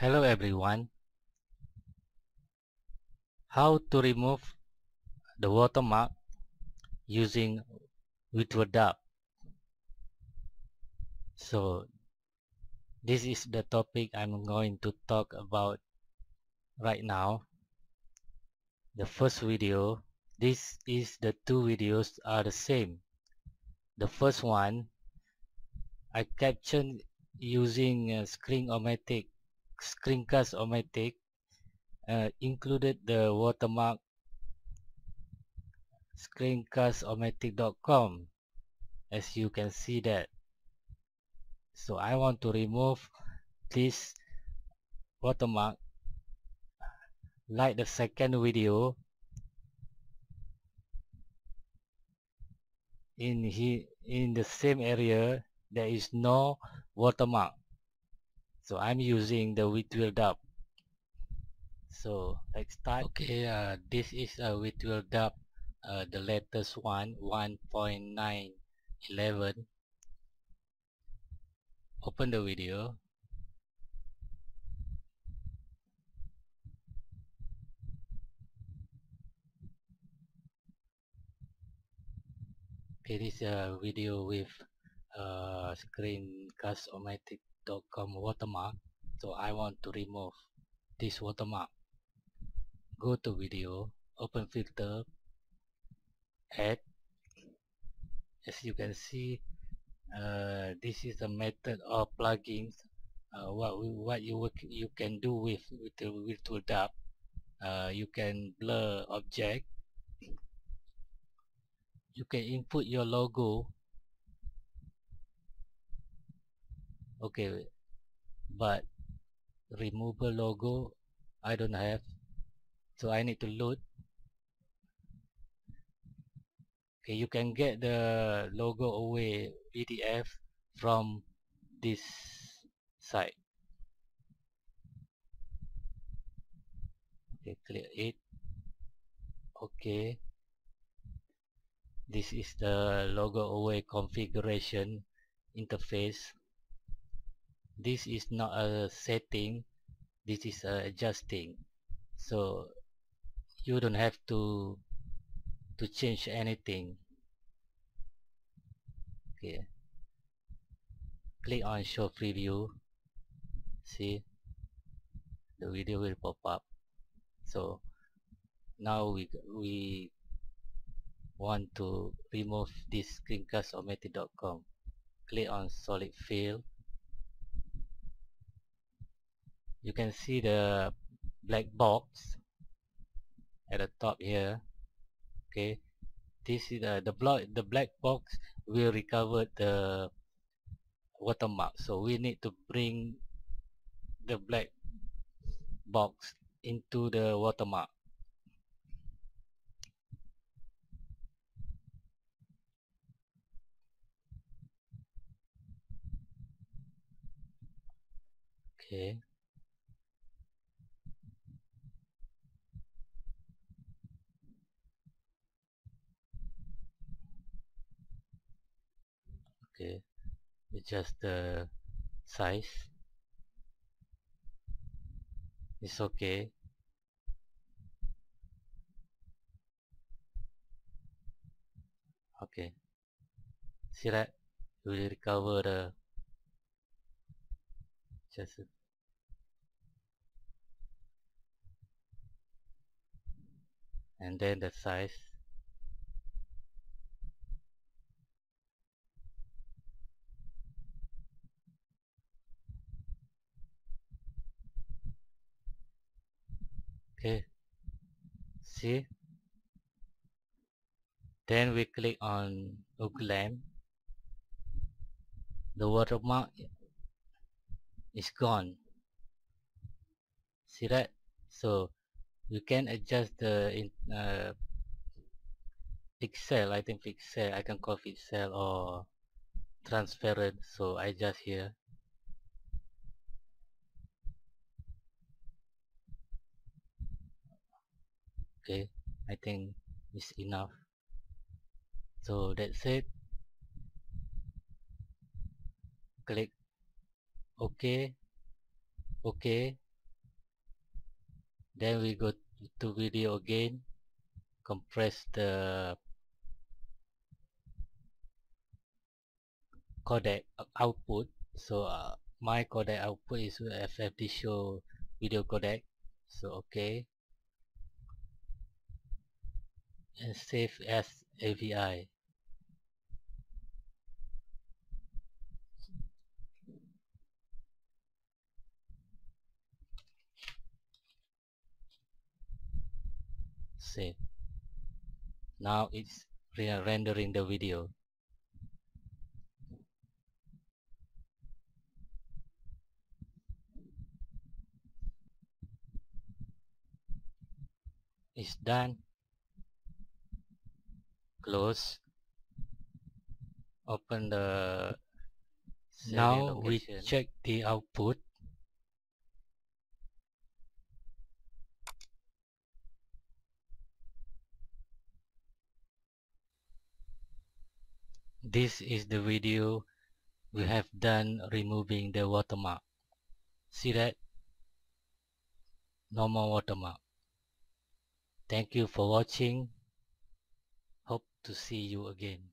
Hello everyone. How to remove the watermark using VirtualDub. So this is the topic I'm going to talk about right now. The first video, this is the two videos are the same. The first one I captioned using uh, Screen-O-Matic Screencast-O-Matic uh, included the watermark screencast-o-matic.com as you can see that. So I want to remove this watermark like the second video in he in the same area there is no watermark so I'm using the VirtualDub so let's start. Okay uh, this is a VirtualDub uh, the latest one 1.911 open the video. This is a video with uh, screencast-o-matic watermark so I want to remove this watermark. Go to video open filter add. As you can see uh, this is a method of plugins uh, what what you you can do with with the VirtualDub uh, you can blur object. You can input your logo okay but removal logo I don't have. So I need to load. Okay you can get the logo away PDF from this site. Okay clear it. Okay. This is the LogoAway configuration interface this is not a setting this is a adjusting. So you don't have to to change anything. Okay. Click on show preview. See? The video will pop up. So now we we want to remove this screencast-o-matic.com click on solid fill you can see the black box at the top here. Okay. This is uh, the block the black box will recover the watermark. So we need to bring the black box into the watermark. Okay okay just the size. It's okay. Okay. See that? We will recover the just and then the size okay. See? Then we click on UGLARM the watermark is gone. See that? So you can adjust the in, uh, pixel I think pixel I can call pixel or transparent. So I just here okay I think it's enough. So that's it. Click OK OK then we go to video again. Compress the codec output. So uh, my codec output is ffdshow video codec. So okay and save as AVI save now it's rendering the video. It's done close open the now location. we check the output this is the video we have done removing the watermark see that no more watermark Thank you for watching. To see you again.